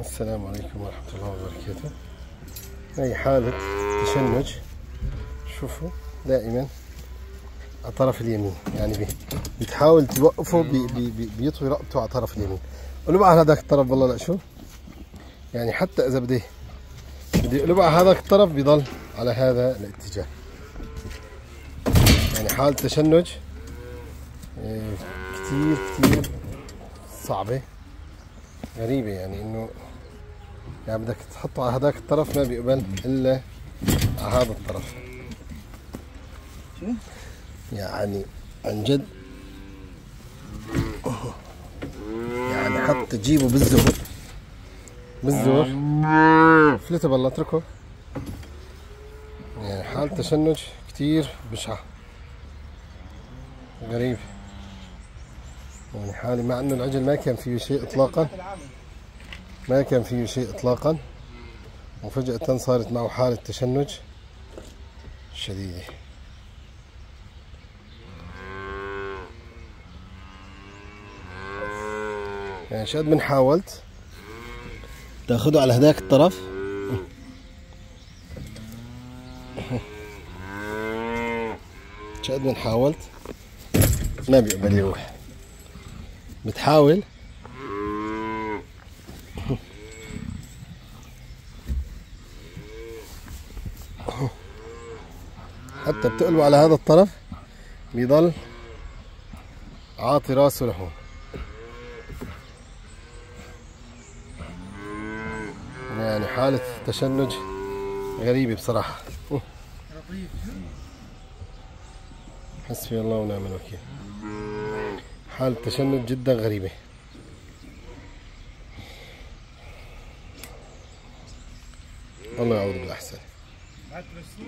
السلام عليكم ورحمة الله وبركاته. هي حالة تشنج. شوفوا دائما على طرف اليمين. يعني بتحاول توقفه بي بي بي بيطوي رقبته على طرف اليمين. قلبها على هذاك الطرف والله لا شو؟ يعني حتى إذا بدي بدي اقلبها على هذاك الطرف بيضل على هذا الاتجاه. يعني حالة تشنج إيه، كتير كتير صعبة. غريبة يعني إنه يعني بدك تحطه على هذاك الطرف ما بيقبل إلا على هذا الطرف؟ يعني عن جد. يعني حتى تجيبه بالزور بالزور فلتة بالله اتركه. يعني حالة تشنج كتير بشعة غريب. يعني حالي مع إنه العجل ما كان فيه شيء اطلاقا. ما كان فيه شيء اطلاقا وفجأة صارت معه حالة تشنج شديدة. يعني شد من حاولت؟ تاخده على هذاك الطرف؟ شد من حاولت؟ ما بيقبل يروح. بتحاول؟ حتى بتقلبه على هذا الطرف؟ بيضل عاطي راسه لهون. يعني حالة تشنج غريبة بصراحة. حسبي الله ونعم الوكيل. حالة تشنج جدا غريبة. الله يعوض بالأحسن.